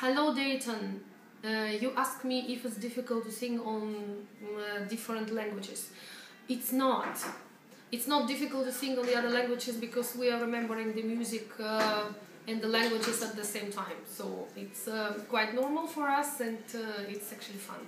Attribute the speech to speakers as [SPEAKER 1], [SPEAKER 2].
[SPEAKER 1] Hello, Dayton. Uh, you ask me if it's difficult to sing on uh, different languages. It's not. It's not difficult to sing on the other languages because we are remembering the music uh, and the languages at the same time. So it's uh, quite normal for us and uh, it's actually fun.